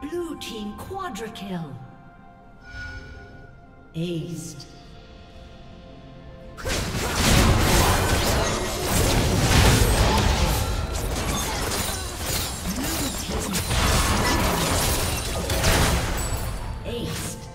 Blue team quadra kill. Aced. Aced.